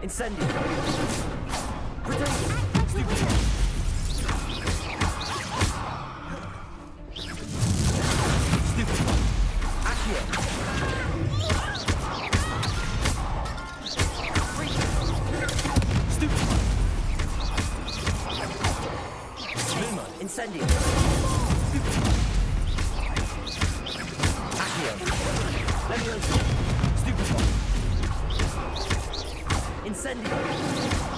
Incendio. Stupefy. Luma. Incendio. Stupefy. Incendio.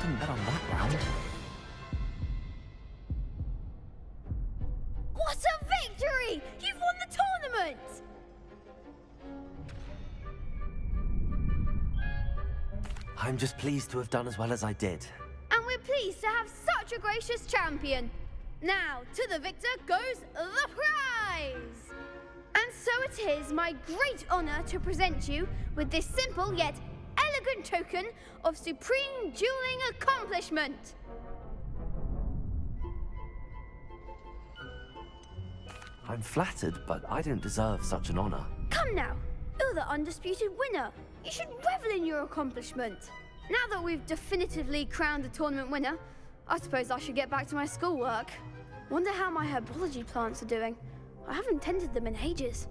didn't bet on that round. What a victory! You've won the tournament! I'm just pleased to have done as well as I did. And we're pleased to have such a gracious champion. Now, to the victor goes the prize! And so it is my great honor to present you with this simple yet token of supreme dueling accomplishment. I'm flattered, but I don't deserve such an honor. Come now, you're the undisputed winner. You should revel in your accomplishment. Now that we've definitively crowned the tournament winner, I suppose I should get back to my schoolwork. Wonder how my herbology plants are doing. I haven't tended them in ages.